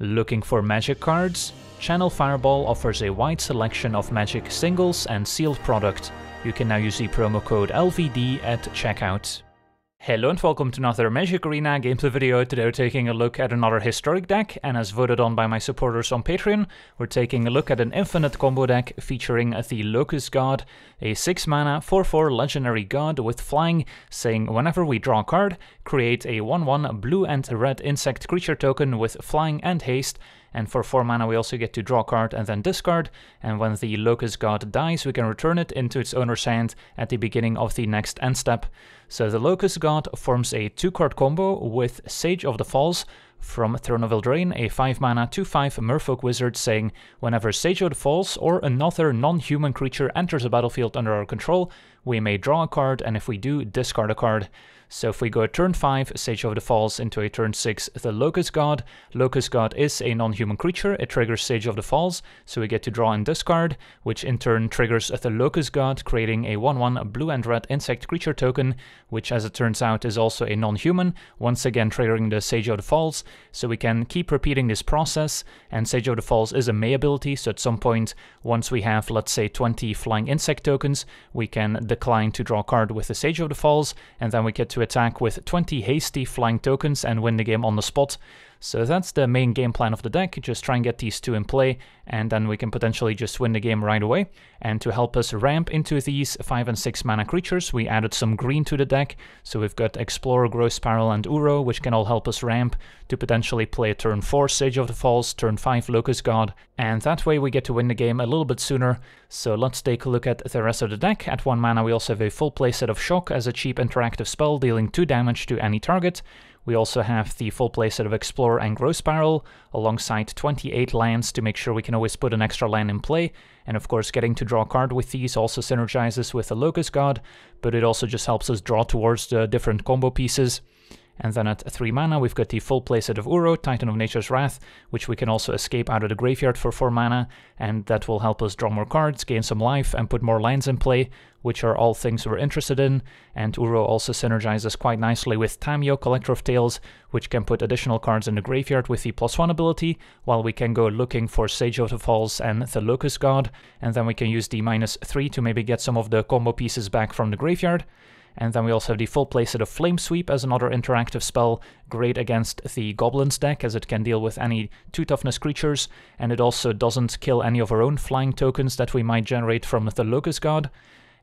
Looking for magic cards? Channel Fireball offers a wide selection of magic singles and sealed product. You can now use the promo code LVD at checkout. Hello and welcome to another Magic Arena gameplay video. Today we're taking a look at another historic deck, and as voted on by my supporters on Patreon, we're taking a look at an infinite combo deck featuring the Locust God, a 6 mana 4-4 legendary god with flying, saying whenever we draw a card, create a 1-1 blue and red insect creature token with flying and haste, and for 4 mana we also get to draw a card and then discard, and when the Locust God dies we can return it into its owner's hand at the beginning of the next end step. So the Locust God forms a 2 card combo with Sage of the Falls, from Throne of Eldraine, a 5 mana 2 5 Merfolk wizard saying, Whenever Sage of the Falls or another non human creature enters a battlefield under our control, we may draw a card, and if we do, discard a card. So if we go a turn 5, Sage of the Falls, into a turn 6, the Locust God. Locust God is a non-human creature, it triggers Sage of the Falls, so we get to draw and discard, which in turn triggers the Locust God, creating a 1-1 blue and red insect creature token, which as it turns out is also a non-human, once again triggering the Sage of the Falls, so we can keep repeating this process, and Sage of the Falls is a May ability, so at some point, once we have, let's say, 20 flying insect tokens, we can decline to draw a card with the Sage of the Falls, and then we get to attack with 20 hasty flying tokens and win the game on the spot. So that's the main game plan of the deck, just try and get these two in play, and then we can potentially just win the game right away. And to help us ramp into these 5 and 6 mana creatures, we added some green to the deck, so we've got Explore, Growth Spiral, and Uro, which can all help us ramp to potentially play turn 4 Sage of the Falls, turn 5 Locust God, and that way we get to win the game a little bit sooner. So let's take a look at the rest of the deck. At 1 mana we also have a full playset of Shock as a cheap interactive spell dealing 2 damage to any target. We also have the full playset of Explore and Growth Spiral, alongside 28 lands to make sure we can always put an extra land in play, and of course getting to draw a card with these also synergizes with the Locust God, but it also just helps us draw towards the different combo pieces. And then at 3 mana, we've got the full playset of Uro, Titan of Nature's Wrath, which we can also escape out of the graveyard for 4 mana, and that will help us draw more cards, gain some life, and put more lands in play, which are all things we're interested in. And Uro also synergizes quite nicely with Tamiyo, Collector of Tales, which can put additional cards in the graveyard with the plus 1 ability, while we can go looking for Sage of the Falls and the Locust God, and then we can use the minus 3 to maybe get some of the combo pieces back from the graveyard. And then we also have the full playset of Flame Sweep as another interactive spell, great against the Goblins deck as it can deal with any 2 toughness creatures, and it also doesn't kill any of our own flying tokens that we might generate from the Locust God.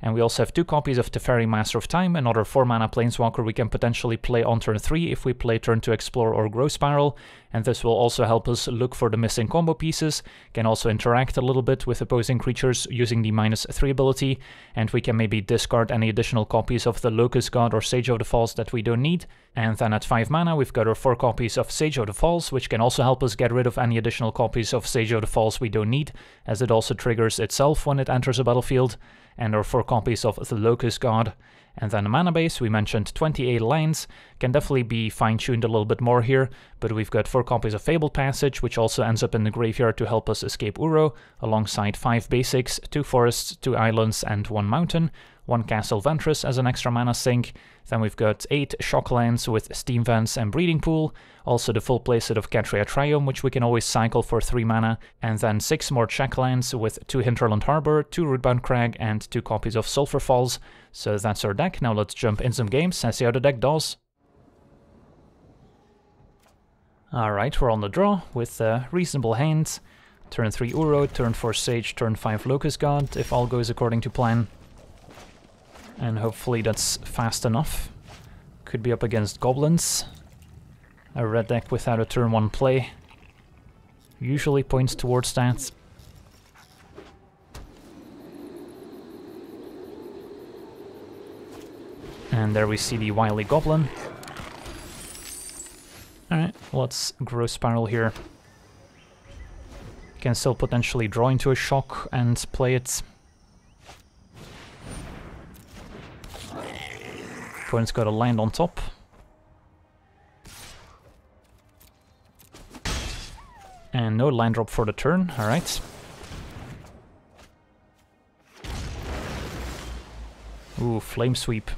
And we also have two copies of Teferi Master of Time, another 4 mana Planeswalker we can potentially play on turn 3 if we play turn to Explore or Growth Spiral, and this will also help us look for the missing combo pieces, can also interact a little bit with opposing creatures using the minus 3 ability, and we can maybe discard any additional copies of the Locust God or Sage of the Falls that we don't need. And then at 5 mana we've got our 4 copies of Sage of the Falls, which can also help us get rid of any additional copies of Sage of the Falls we don't need, as it also triggers itself when it enters a battlefield and our 4 copies of the Locust God. And then the mana base, we mentioned 28 lines, can definitely be fine-tuned a little bit more here, but we've got 4 copies of Fabled Passage, which also ends up in the graveyard to help us escape Uro, alongside 5 basics, 2 forests, 2 islands and 1 mountain, 1 Castle Vantress as an extra mana sink, then we've got 8 Shocklands with Steam Vents and Breeding Pool, also the full playset of Ketria Triome, which we can always cycle for 3 mana, and then 6 more Checklands with 2 Hinterland Harbor, 2 Rootbound Crag, and 2 copies of Sulfur Falls. So that's our deck, now let's jump in some games and see how the deck does. Alright, we're on the draw with a reasonable hand. Turn 3 Uro, turn 4 Sage, turn 5 Locust God, if all goes according to plan and hopefully that's fast enough. Could be up against goblins. A red deck without a turn 1 play usually points towards that. And there we see the wily goblin. Alright, let's grow Spiral here. Can still potentially draw into a shock and play it Opponent's got to land on top. And no land drop for the turn, alright. Ooh, Flame Sweep.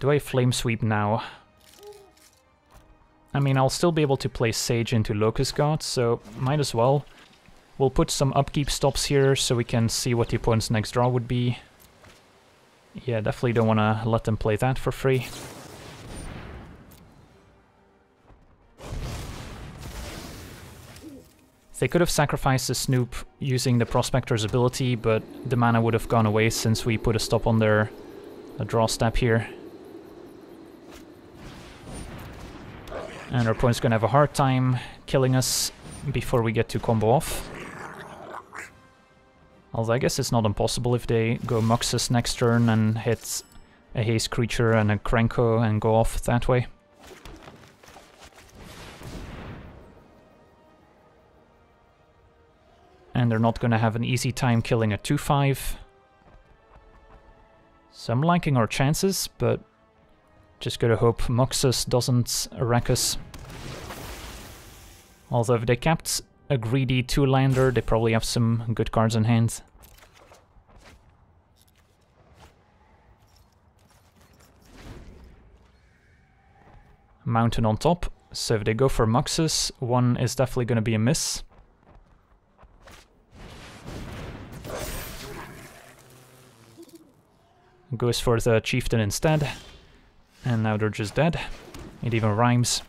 Do I Flame Sweep now? I mean, I'll still be able to place Sage into Locust God, so might as well. We'll put some upkeep stops here so we can see what the opponent's next draw would be. Yeah, definitely don't want to let them play that for free. They could have sacrificed the Snoop using the Prospector's ability, but the mana would have gone away since we put a stop on their draw step here. And our opponent's gonna have a hard time killing us before we get to combo off. Although I guess it's not impossible if they go Muxus next turn and hit a haste creature and a Krenko and go off that way. And they're not gonna have an easy time killing a 2-5. So I'm liking our chances, but just gotta hope Muxus doesn't wreck us. Although if they kept a greedy two-lander, they probably have some good cards in hand. Mountain on top, so if they go for Muxus, one is definitely going to be a miss. Goes for the Chieftain instead. And now they're just dead. It even rhymes.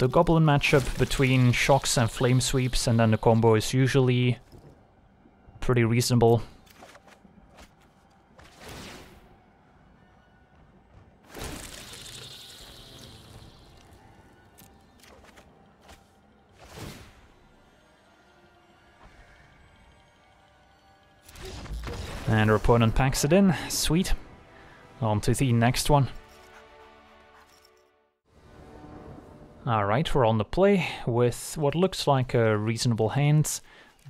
The Goblin matchup between Shocks and Flame Sweeps and then the combo is usually pretty reasonable. And our opponent packs it in. Sweet. On to the next one. Alright, we're on the play with what looks like a reasonable hand.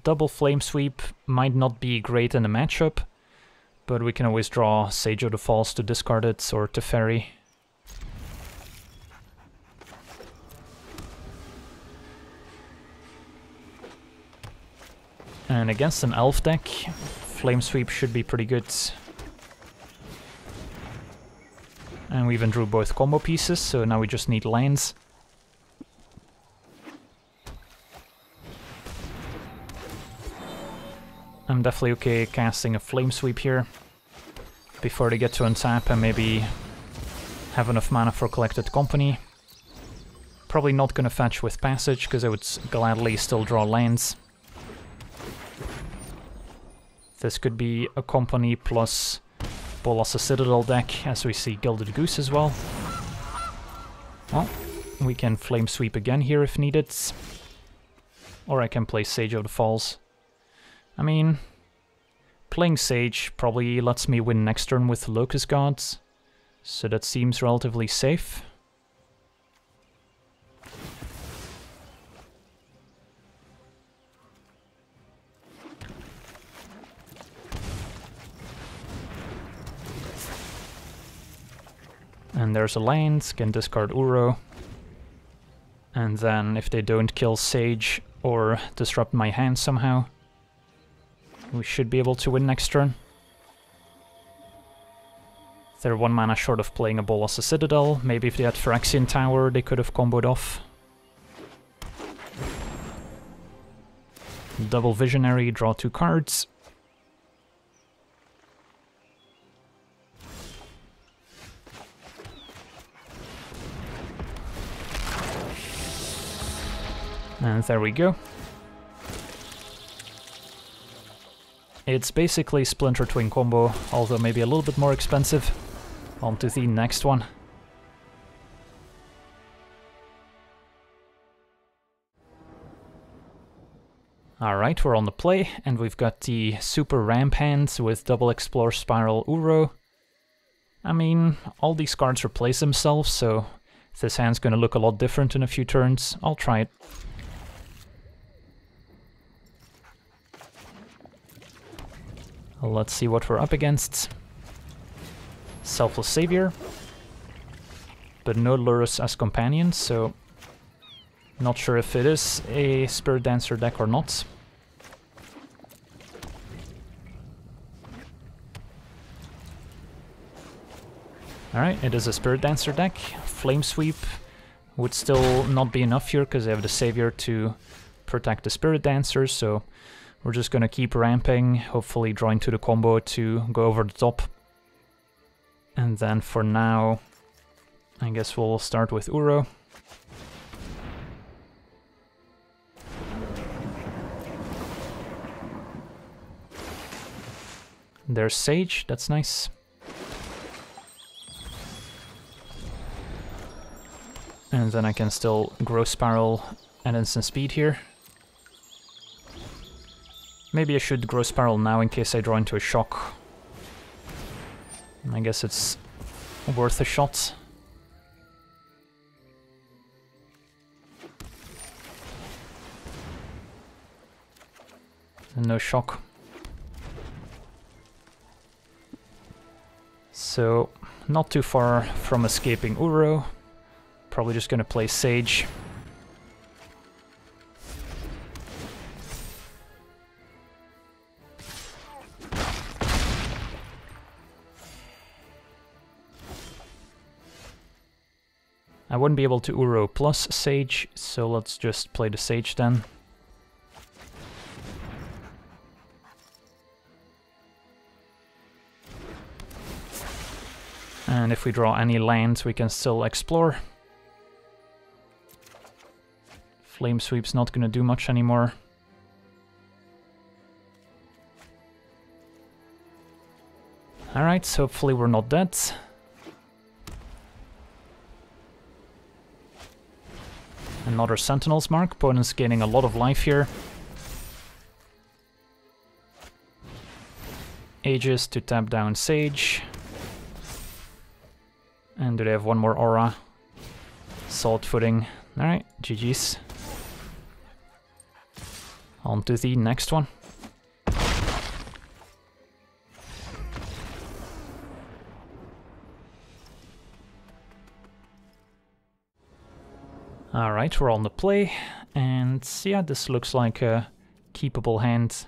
Double Flame Sweep might not be great in a matchup, but we can always draw Sage of the Falls to discard it or Teferi. And against an Elf deck, Flame Sweep should be pretty good. And we even drew both combo pieces, so now we just need lands. I'm definitely okay casting a Flame Sweep here before they get to untap and maybe have enough mana for Collected Company. Probably not gonna fetch with Passage, because I would gladly still draw lands. This could be a company plus Bolas Citadel deck, as we see Gilded Goose as well. Well, we can Flame Sweep again here if needed. Or I can play Sage of the Falls. I mean, playing Sage probably lets me win next turn with Locust Gods, so that seems relatively safe. And there's a land, can discard Uro. And then if they don't kill Sage or disrupt my hand somehow, we should be able to win next turn. They're one mana short of playing a Bolas's Citadel. Maybe if they had Phyrexian Tower, they could have comboed off. Double Visionary, draw two cards. And there we go. It's basically Splinter Twin combo, although maybe a little bit more expensive. On to the next one. Alright, we're on the play, and we've got the Super Ramp hands with Double Explore Spiral Uro. I mean, all these cards replace themselves, so this hand's gonna look a lot different in a few turns. I'll try it. Let's see what we're up against. Selfless Savior, but no Lurrus as companion, so not sure if it is a Spirit Dancer deck or not. Alright, it is a Spirit Dancer deck. Flame Sweep would still not be enough here because they have the Savior to protect the Spirit Dancer, so we're just gonna keep ramping, hopefully drawing to the combo to go over the top. And then for now, I guess we'll start with Uro. There's Sage, that's nice. And then I can still grow Spiral and instant speed here. Maybe I should grow Spiral now in case I draw into a shock. I guess it's worth a shot. And no shock. So, not too far from escaping Uro. Probably just gonna play Sage. I wouldn't be able to Uro plus Sage, so let's just play the Sage then. And if we draw any lands, we can still explore. Flame Sweep's not gonna do much anymore. Alright, so hopefully we're not dead. Another Sentinel's Mark. Opponent's gaining a lot of life here. Aegis to tap down Sage. And do they have one more aura? Salt footing. Alright, GG's. On to the next one. Alright, we're on the play, and yeah, this looks like a keepable hand.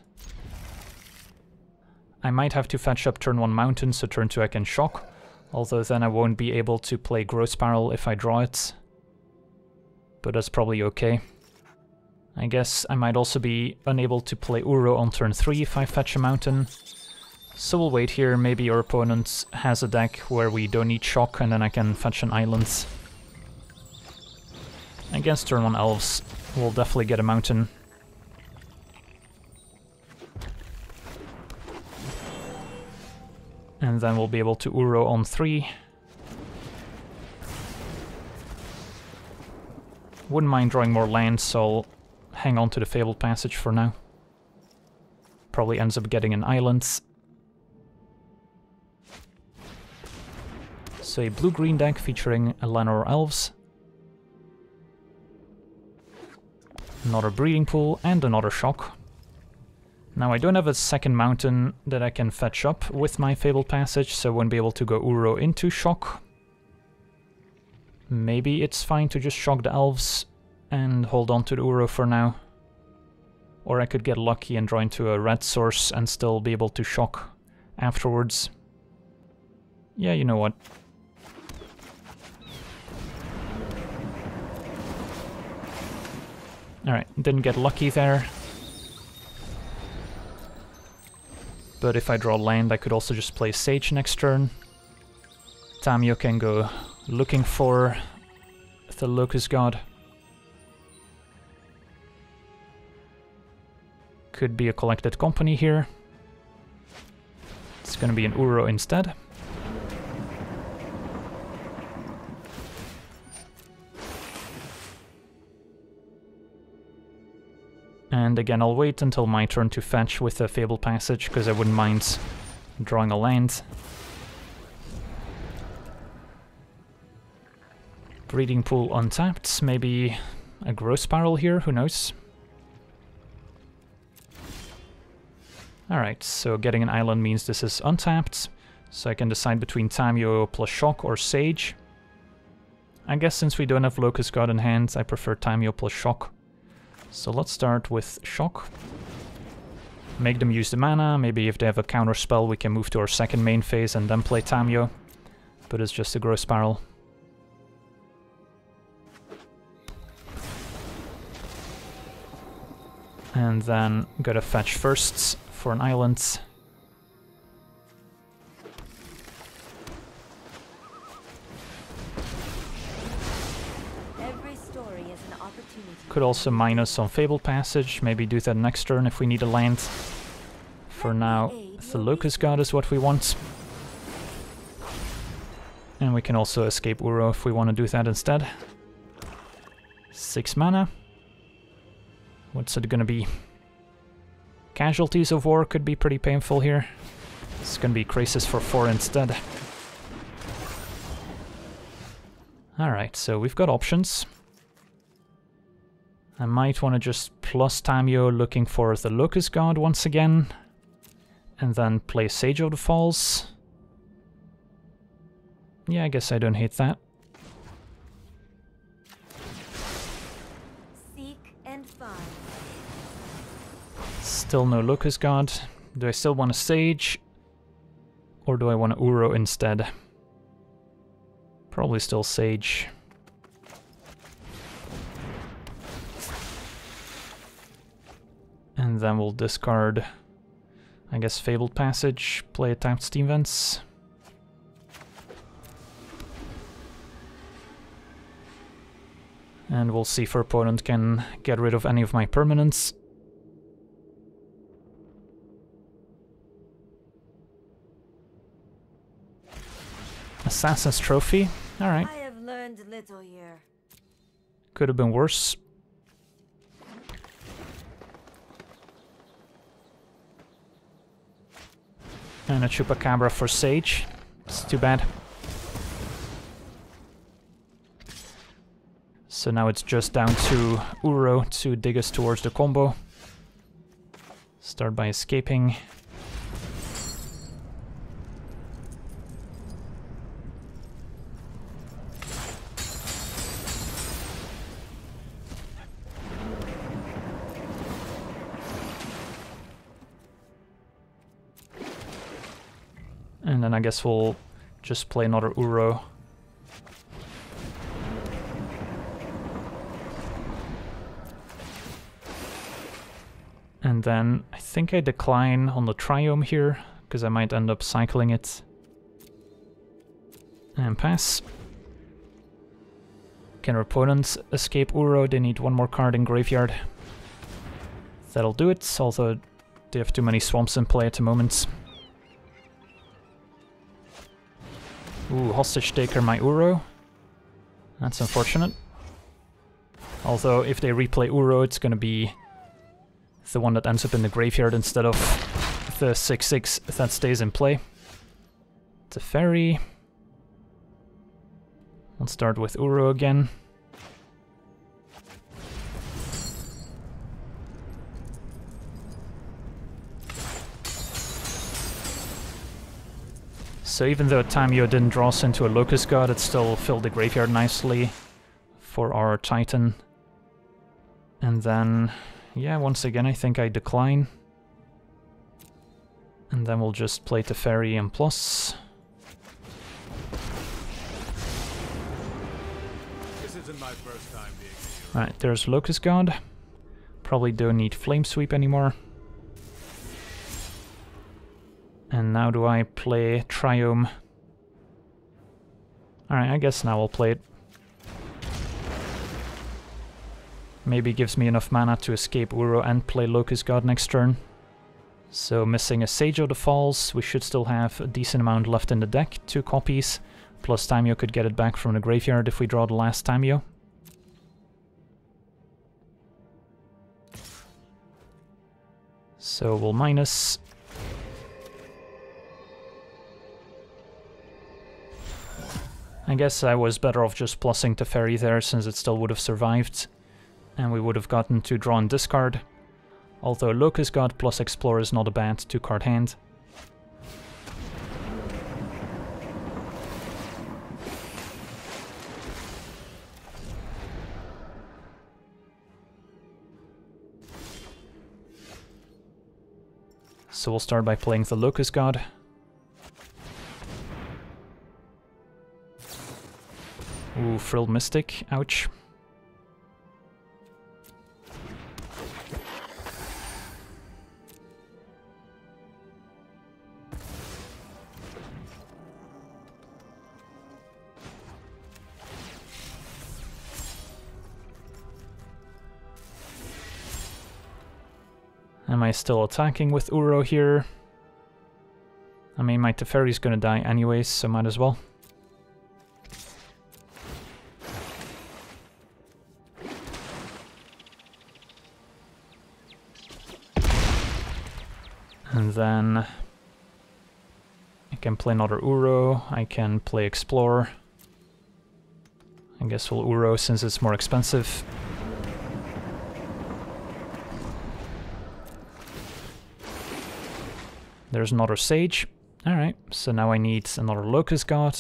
I might have to fetch up turn 1 mountain, so turn 2 I can shock, although then I won't be able to play Growth Spiral if I draw it. But that's probably okay. I guess I might also be unable to play Uro on turn 3 if I fetch a mountain. So we'll wait here, maybe your opponent has a deck where we don't need shock and then I can fetch an island. Against turn 1 elves, we'll definitely get a mountain. And then we'll be able to Uro on 3. Wouldn't mind drawing more lands, so I'll hang on to the Fabled Passage for now. Probably ends up getting an island. So a blue-green deck featuring Llanowar Elves. Another breeding pool and another shock. Now I don't have a second mountain that I can fetch up with my Fabled Passage, so I won't be able to go Uro into shock. Maybe it's fine to just shock the elves and hold on to the Uro for now. Or I could get lucky and draw into a red source and still be able to shock afterwards. Yeah, you know what. Alright, didn't get lucky there. But if I draw land, I could also just play Sage next turn. Tamiyo can go looking for the Locust God. Could be a collected company here. It's gonna be an Uro instead. And again, I'll wait until my turn to fetch with a Fabled Passage, because I wouldn't mind drawing a land. Breeding Pool untapped, maybe a Growth Spiral here, who knows? Alright, so getting an island means this is untapped, so I can decide between Tamiyo plus Shock or Sage. I guess since we don't have Locust God in hand, I prefer Tamiyo plus Shock. So let's start with Shock. Make them use the mana, maybe if they have a counter spell we can move to our second main phase and then play Tamiyo. but it's just a growth spiral. And then gotta fetch firsts for an island. Could also mine us on Fabled Passage, maybe do that next turn if we need a land. For now, the Locust God is what we want. And we can also escape Uro if we want to do that instead. Six mana. What's it gonna be? Casualties of War could be pretty painful here. It's gonna be Krasis for four instead. Alright, so we've got options. I might want to just plus Tamiyo looking for the Locust God once again. And then play Sage of the Falls. Yeah, I guess I don't hate that. Still no Locust God. Do I still want a Sage? Or do I want a Uro instead? Probably still Sage. And then we'll discard, I guess, Fabled Passage, play a tapped Steam Vents. And we'll see if our opponent can get rid of any of my permanents. Assassin's Trophy. Alright. Could have been worse. And a Chupacabra for Sage. It's too bad. So now it's just down to Uro to dig us towards the combo. Start by escaping. And then I guess we'll just play another Uro. And then I think I decline on the Triome here, because I might end up cycling it. And pass. Can our opponents escape Uro? They need one more card in Graveyard. That'll do it, although they have too many swamps in play at the moment. Ooh, hostage taker my Uro. That's unfortunate. Although if they replay Uro, it's gonna be the one that ends up in the graveyard instead of the 6-6 that stays in play. It's a. Let's start with Uro again. So even though Tamiyo didn't draw us into a Locust God, it still filled the graveyard nicely for our Titan. And then, yeah, once again I think I decline. And then we'll just play Teferi and plus. This isn't my first time being here. Right, there's Locust God. Probably don't need Flame Sweep anymore. And now do I play Triome? Alright, I guess now I'll play it. Maybe gives me enough mana to escape Uro and play Locust God next turn. So missing a Sage of the Falls, we should still have a decent amount left in the deck, two copies. Plus Tamiyo could get it back from the graveyard if we draw the last Tamiyo. So we'll minus I guess I was better off just plussing Teferi there, since it still would have survived, and we would have gotten to draw and discard. Although Locust God plus Explore is not a bad two-card hand. So we'll start by playing the Locust God. Frilled Mystic. Ouch. Am I still attacking with Uro here? I mean, my Teferi's gonna die anyways, so might as well. Can play another Uro, I can play Explore. I guess we'll Uro since it's more expensive. There's another Sage. Alright, so now I need another Locust God.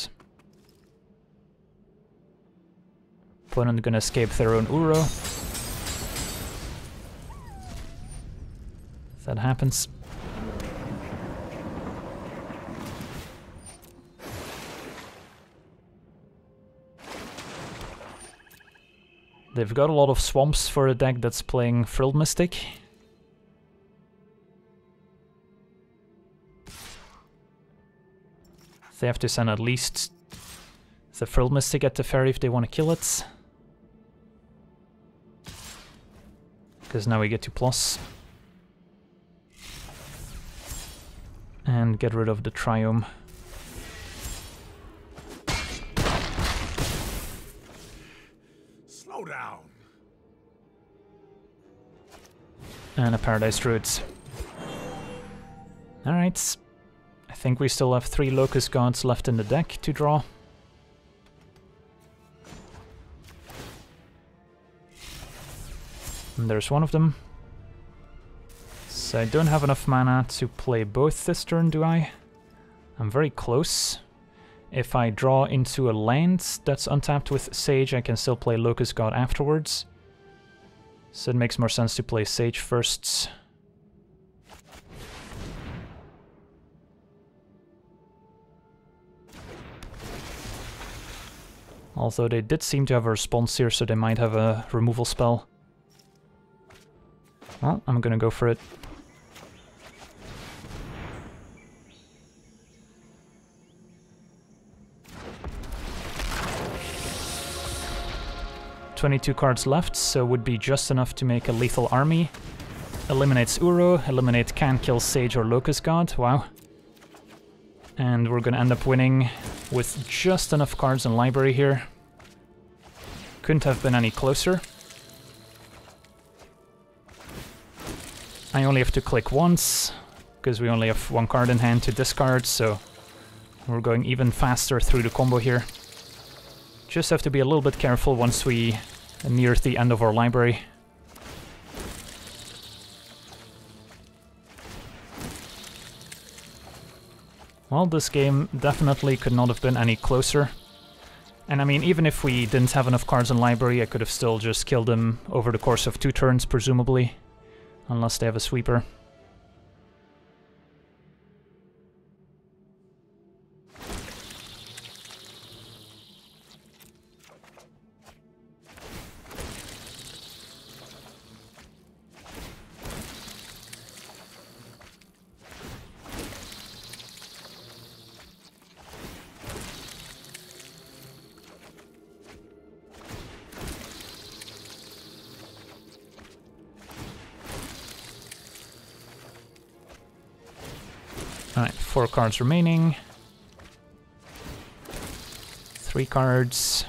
Opponent gonna escape their own Uro. If that happens. They've got a lot of swamps for a deck that's playing Frilled Mystic. They have to send at least the Frilled Mystic at Teferi if they want to kill it. Because now we get to plus. And get rid of the Triome. And a Paradise Druids. Alright, I think we still have three Locust Gods left in the deck to draw. And there's one of them. So I don't have enough mana to play both this turn, do I? I'm very close. If I draw into a land that's untapped with Sage, I can still play Locust God afterwards. So it makes more sense to play Sage first. Although they did seem to have a response here, so they might have a removal spell. Well, I'm gonna go for it. Twenty-two cards left, so would be just enough to make a lethal army. Eliminates Uro, eliminate Can Kill Sage or Locust God, wow. And we're gonna end up winning with just enough cards in library here. Couldn't have been any closer. I only have to click once, because we only have one card in hand to discard, so we're going even faster through the combo here. Just have to be a little bit careful once we near the end of our library. Well, this game definitely could not have been any closer. And I mean, even if we didn't have enough cards in library, I could have still just killed them over the course of two turns, presumably. Unless they have a sweeper. Alright, four cards remaining. Three cards.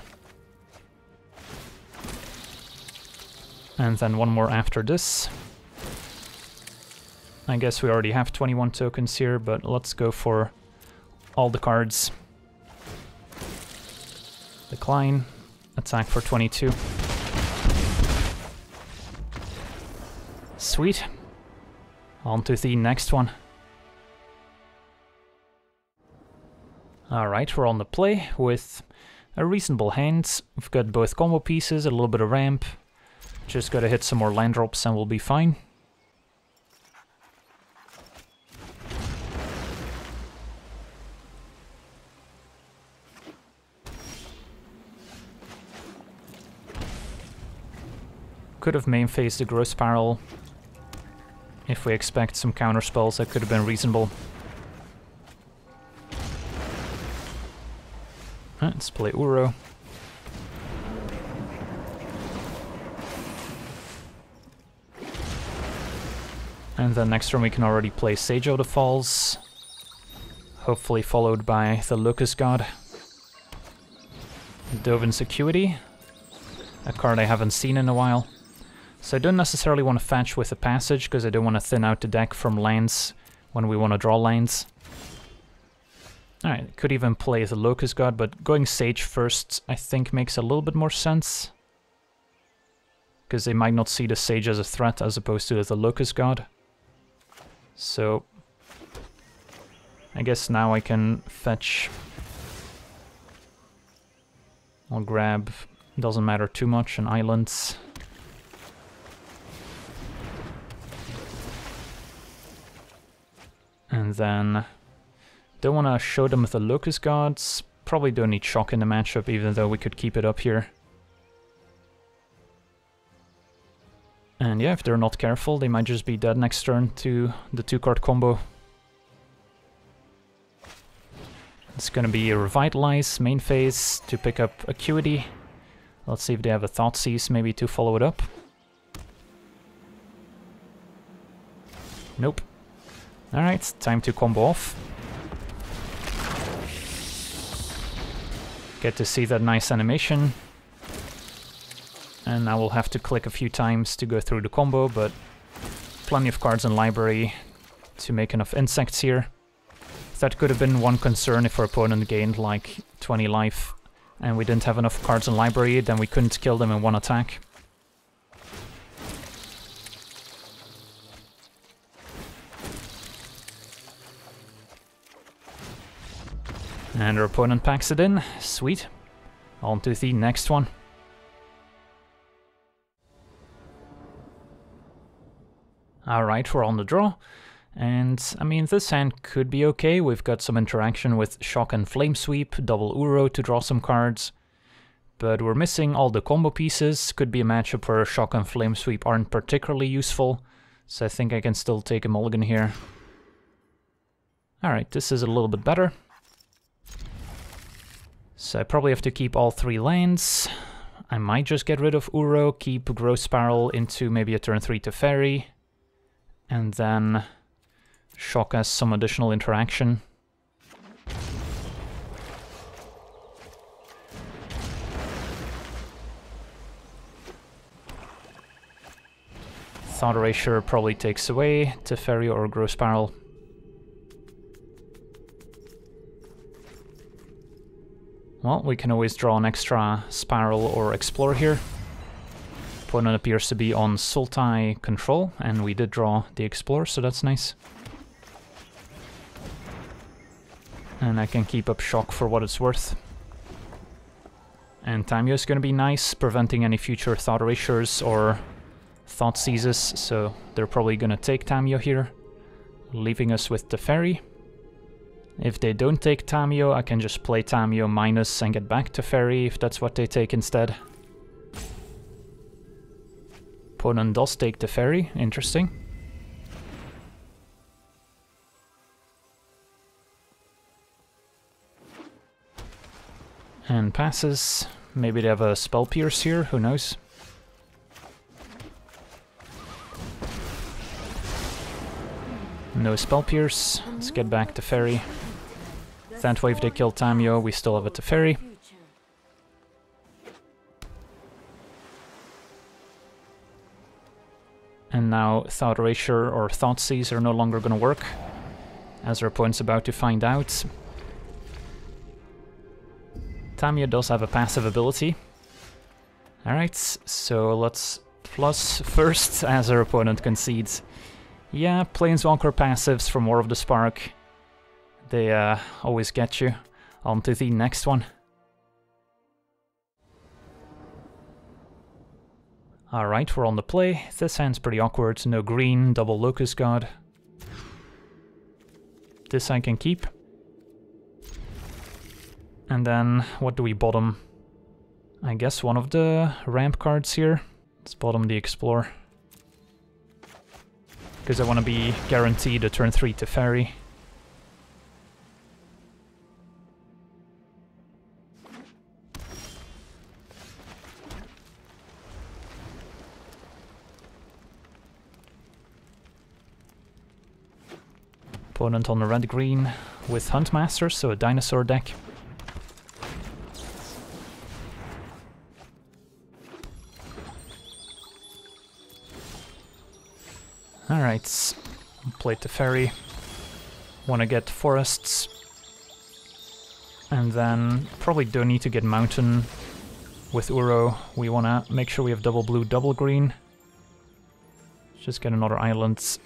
And then one more after this. I guess we already have 21 tokens here, but let's go for all the cards. Decline. Attack for 22. Sweet. On to the next one. Alright, we're on the play with a reasonable hand. We've got both combo pieces, a little bit of ramp. Just gotta hit some more land drops and we'll be fine. Could have main phased the growth spiral. If we expect some counterspells, that could have been reasonable. Let's play Uro. And then next turn we can already play Sage of the Falls. Hopefully followed by the Locust God. Dovin's Acuity. A card I haven't seen in a while. So I don't necessarily want to fetch with a passage, because I don't want to thin out the deck from lands when we want to draw lands. Alright, could even play the Locust God, but going Sage first I think makes a little bit more sense. Because they might not see the Sage as a threat as opposed to the Locust God. So... I guess now I can fetch... I'll grab, doesn't matter too much, an islands. And then don't want to show them the Locust Gods. Probably don't need Shock in the matchup, even though we could keep it up here. And yeah, if they're not careful, they might just be dead next turn to the two-card combo. It's gonna be a Revitalize main phase to pick up Acuity. Let's see if they have a Thoughtseize maybe to follow it up. Nope. Alright, time to combo off. Get to see that nice animation. And I will have to click a few times to go through the combo, but plenty of cards in library to make enough insects here. That could have been one concern if our opponent gained like 20 life and we didn't have enough cards in library, then we couldn't kill them in one attack. And our opponent packs it in. Sweet. On to the next one. Alright, we're on the draw. And, I mean, this hand could be okay. We've got some interaction with Shock and Flame Sweep, double Uro to draw some cards. But we're missing all the combo pieces. Could be a matchup where Shock and Flame Sweep aren't particularly useful. So I think I can still take a mulligan here. Alright, this is a little bit better. So I probably have to keep all three lanes. I might just get rid of Uro, keep Growth Spiral into maybe a turn 3 Teferi, and then Shock has some additional interaction. Thought Erasure probably takes away Teferi or Growth Spiral. Well, we can always draw an extra Spiral or Explore here. Opponent appears to be on Sultai control, and we did draw the Explore, so that's nice. And I can keep up Shock for what it's worth. And Tamiyo is going to be nice, preventing any future Thought Erasures or Thoughtseizes, so they're probably going to take Tamiyo here, leaving us with the Teferi. If they don't take Tamiyo, I can just play Tamiyo minus and get back Teferi if that's what they take instead. Opponent does take Teferi, interesting. And passes. Maybe they have a Spell Pierce here, who knows. No Spell Pierce. Let's get back Teferi. That way they kill Tamiyo, we still have a Teferi. And now Thought Erasure or Thoughtseize are no longer gonna work, as our opponent's about to find out. Tamiyo does have a passive ability. Alright, so let's plus first as our opponent concedes. Yeah, Planeswalker passives for War of the Spark. They uh, always get you. On to the next one. Alright, we're on the play. This hand's pretty awkward. No green, double Locust God. This I can keep. And then, what do we bottom? I guess one of the ramp cards here. Let's bottom the Explore. Because I want to be guaranteed a turn 3 Teferi. Opponent on the red-green with Huntmaster, so a dinosaur deck. Alright, play Teferi. Wanna get forests. And then probably don't need to get mountain with Uro. We wanna make sure we have double blue, double green. Just get another island.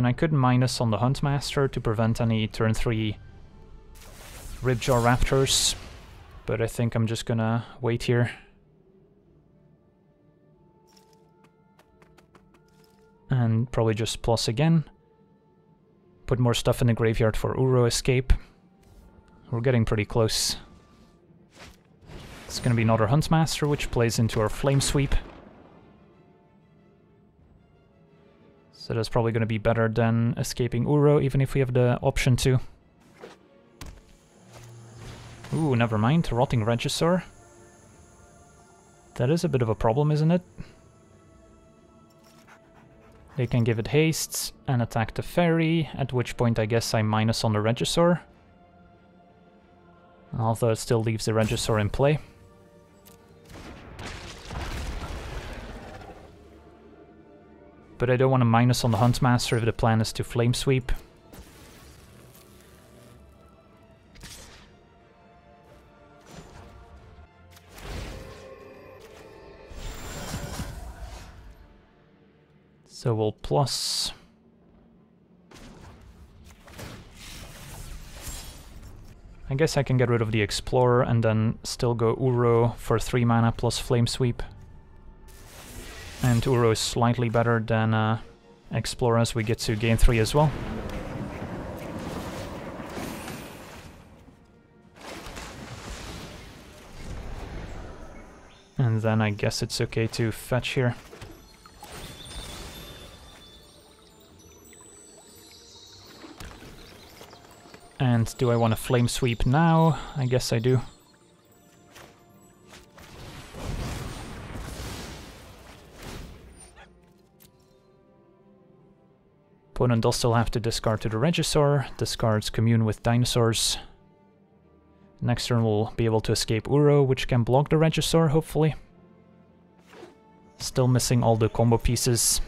Then I could minus on the Huntmaster to prevent any turn 3 Ripjaw Raptors. But I think I'm just gonna wait here. And probably just plus again. Put more stuff in the graveyard for Uro escape. We're getting pretty close. It's gonna be another Huntmaster, which plays into our Flame Sweep. So that's probably gonna be better than escaping Uro, even if we have the option to. Ooh, never mind. Rotting Regisaur. That is a bit of a problem, isn't it? They can give it haste and attack Teferi, at which point I guess I minus on the Regisaur. Although it still leaves the Regisaur in play. But I don't want to minus on the Huntmaster if the plan is to Flame Sweep. So we'll plus... I guess I can get rid of the Explorer and then still go Uro for 3 mana plus Flame Sweep. And Uro is slightly better than uh, Explorer as we get to game 3 as well. And then I guess it's okay to fetch here. And do I want to flame sweep now? I guess I do. Opponent does still have to discard to the Regisaur, discards Commune with Dinosaurs. Next turn we'll be able to escape Uro, which can block the Regisaur, hopefully. Still missing all the combo pieces.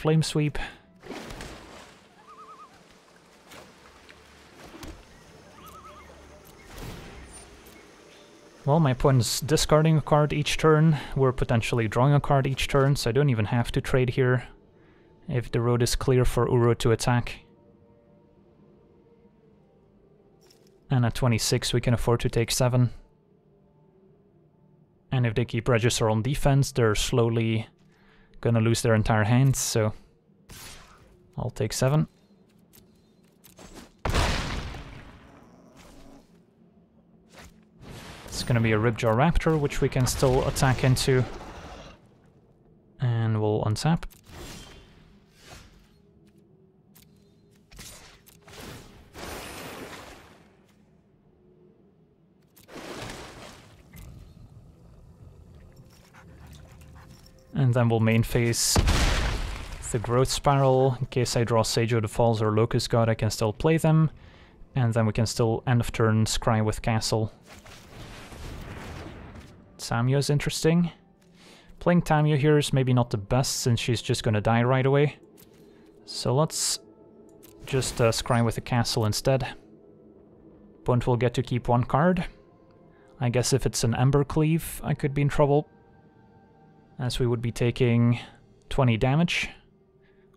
Flame sweep. Well, my opponent's discarding a card each turn. We're potentially drawing a card each turn, so I don't even have to trade here if the road is clear for Uro to attack. And at 26 we can afford to take 7. And if they keep Regisaur on defense, they're slowly gonna lose their entire hands, so I'll take 7. It's gonna be a Ripjaw Raptor, which we can still attack into. And we'll untap. And then we'll main phase the Growth Spiral. In case I draw Sage of the Falls or Locust God, I can still play them. And then we can still end of turn scry with Castle. Tamiyo is interesting. Playing Tamiyo here is maybe not the best since she's just gonna die right away. So let's just uh, scry with the castle instead. Opponent will get to keep one card. I guess if it's an Embercleave, I could be in trouble. As we would be taking 20 damage.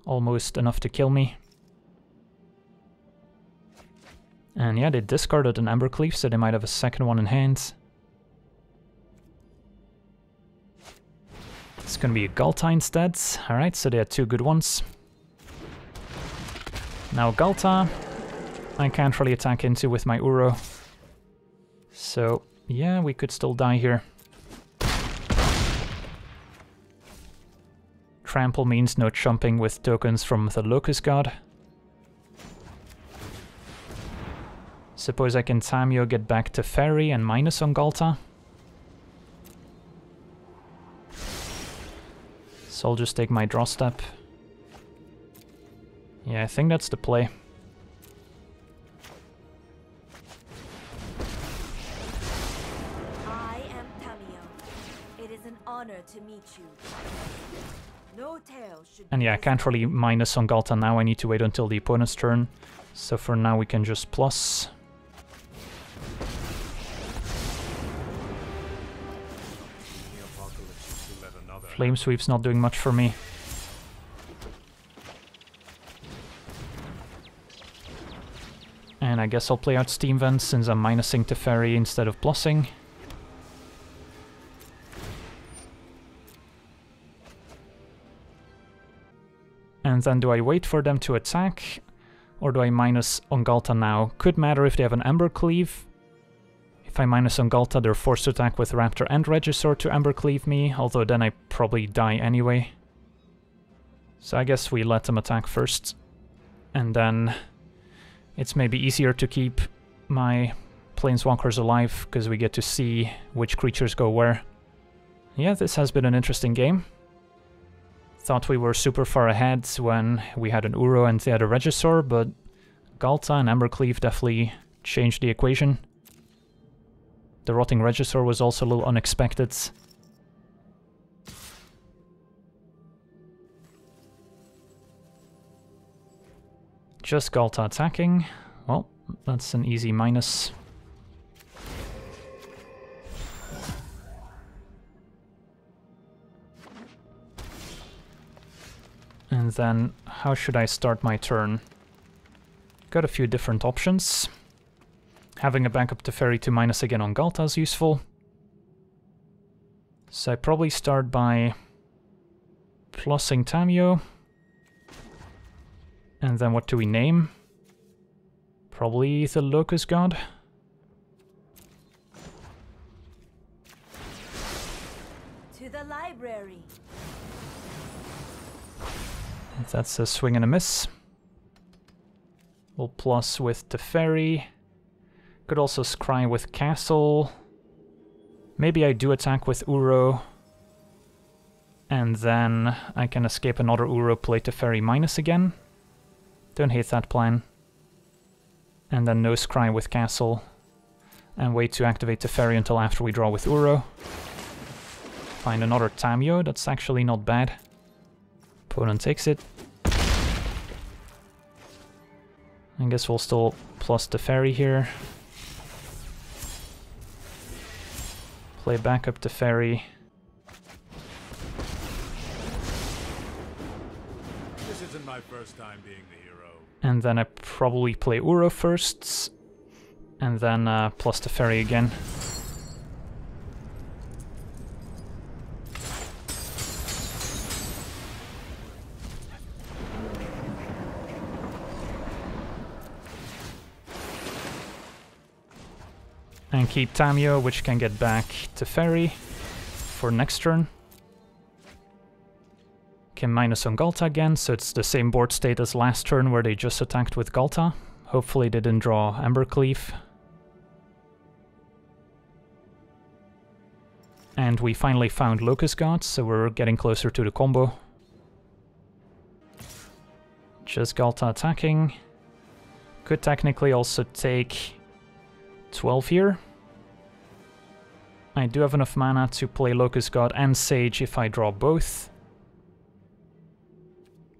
Almost enough to kill me. And yeah, they discarded an Embercleave, so they might have a second one in hand. It's gonna be a Ghalta instead. Alright, so they had two good ones. Now Ghalta, I can't really attack into with my Uro. So, yeah, we could still die here. Trample means no jumping with tokens from the Locust God. Suppose I can Tamiyo get back Teferi and minus on Ghalta. So I'll just take my draw step. Yeah, I think that's the play. Yeah, I can't really minus on Ghalta now, I need to wait until the opponent's turn. So for now we can just plus. Flame Sweep's not doing much for me. And I guess I'll play out Steam Vent since I'm minusing Teferi instead of plussing. Then do I wait for them to attack? Or do I minus on Ghalta now? Could matter if they have an Embercleave. If I minus on Ghalta, they're forced to attack with Raptor and Regisaur to Embercleave me, although then I probably die anyway. So I guess we let them attack first. And then it's maybe easier to keep my Planeswalkers alive, because we get to see which creatures go where. Yeah, this has been an interesting game. Thought we were super far ahead when we had an Uro and they had a Regisaur, but Ghalta and Embercleave definitely changed the equation. The Rotting Regisaur was also a little unexpected. Just Ghalta attacking. Well, that's an easy minus. And then, how should I start my turn? Got a few different options. Having a backup Teferi to minus again on Ghalta is useful. So I probably start by plussing Tamiyo. And then what do we name? Probably the Locust God. to the library. That's a swing and a miss. We'll plus with Teferi. Could also scry with Castle. Maybe I do attack with Uro. And then I can escape another Uro, play Teferi minus again. Don't hate that plan. And then no scry with Castle. And wait to activate Teferi until after we draw with Uro. Find another Tamiyo, that's actually not bad. Opponent takes it. I guess we'll still plus the Teferi here. Play backup Teferi. This isn't my first time being the hero. And then I probably play Uro first. And then uh, plus Teferi again. Keep Tamiyo, which can get back Teferi for next turn. Can minus on Ghalta again, so it's the same board state as last turn where they just attacked with Ghalta. Hopefully they didn't draw Embercleave. And we finally found Locust Gods, so we're getting closer to the combo. Just Ghalta attacking. Could technically also take 12 here. I do have enough mana to play Locust God and Sage if I draw both.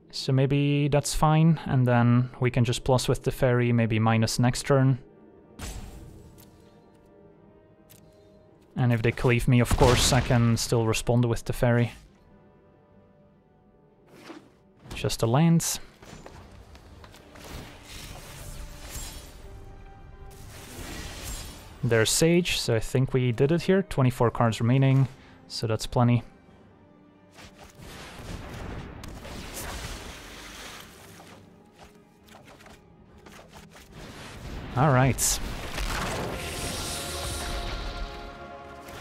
So maybe that's fine, and then we can just plus with Teferi, maybe minus next turn. And if they cleave me, of course, I can still respond with Teferi. Just a land. There's Sage, so I think we did it here. 24 cards remaining, so that's plenty. Alright.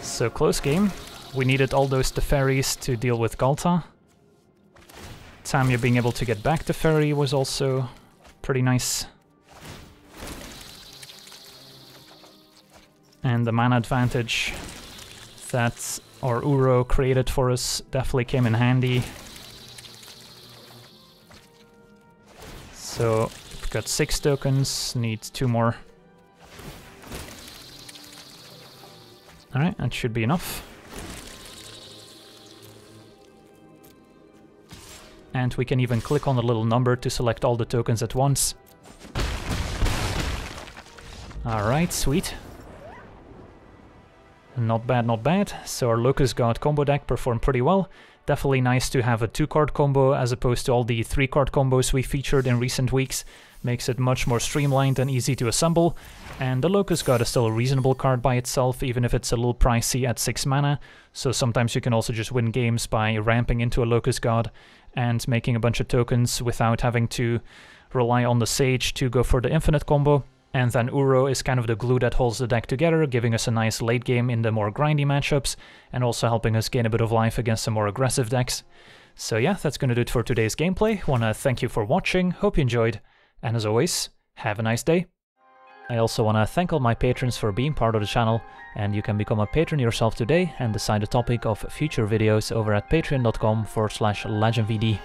So close game. We needed all those Teferis to deal with Ghalta. Tamiyo being able to get back Teferi was also pretty nice. And the mana advantage that our Uro created for us definitely came in handy. So we've got six tokens, need two more. Alright, that should be enough. And we can even click on the little number to select all the tokens at once. Alright, sweet. Not bad, not bad. So our Locust God combo deck performed pretty well. Definitely nice to have a two-card combo as opposed to all the three-card combos we featured in recent weeks. Makes it much more streamlined and easy to assemble. And the Locust God is still a reasonable card by itself, even if it's a little pricey at 6 mana. So sometimes you can also just win games by ramping into a Locust God and making a bunch of tokens without having to rely on the Sage to go for the infinite combo. And then Uro is kind of the glue that holds the deck together, giving us a nice late game in the more grindy matchups, and also helping us gain a bit of life against some more aggressive decks. So yeah, that's gonna do it for today's gameplay. Wanna thank you for watching, hope you enjoyed, and as always, have a nice day. I also wanna thank all my patrons for being part of the channel, and you can become a patron yourself today and decide the topic of future videos over at patreon.com forward slash LegenVD.